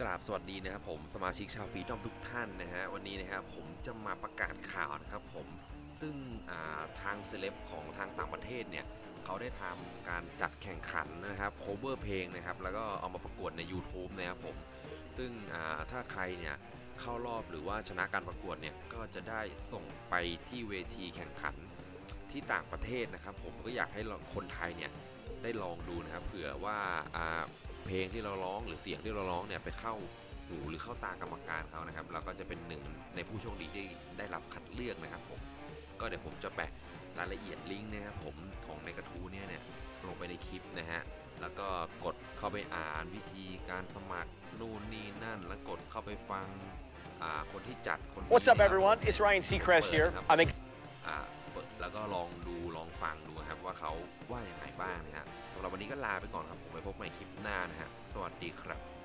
กราบสวัสดีนะครับผมสมาชิกชาว Freedom ทุกท่านนะฮะวันนี้นะครับผมจะมาประกาศข่าวนะครับผมซึ่งทางเซเลบของทางต่างประเทศเนี่ยเขาได้ทำการจัดแข่งขันนะครับ cover เพลงนะครับแล้วก็เอามาประกวดใน YouTube นะครับผมซึ่งถ้าใครเนี่ยเข้ารอบหรือว่าชนะการประกวดเนี่ยก็จะได้ส่งไปที่เวทีแข่งขันที่ต่างประเทศนะครับ ผมก็อยากให้คนไทยเนี่ยได้ลองดูนะครับเผื่อว่าอ่า เพลงที่เราร้องหรือเสียงที่เราร้องเนี่ยไปเข้าหูหรือเข้าตากรรมการเขานะครับเราก็จะเป็นหนึ่งในผู้โชคดีที่ได้รับคัดเลือกนะครับผมก็เดี๋ยวผมจะแปะรายละเอียดลิงก์นะครับผมของในกระทู้เนี่ยเนี่ยลงไปในคลิปนะฮะแล้วก็กดเข้าไปอ่านวิธีการสมัครนู่นนี่นั่น แล้วกดเข้าไปฟังอ่าคนที่จัดคนที่ What's up, everyone? It's Ryan Seacrest here. I'm ex- อ่าเปิดแล้วก็ลองดูลองฟังดูนะครับว่าเขาว่าอย่างไรบ้างนะ ก็ลาไปก่อนครับผมไปพบใหม่คลิปหน้านะฮะสวัสดีครับ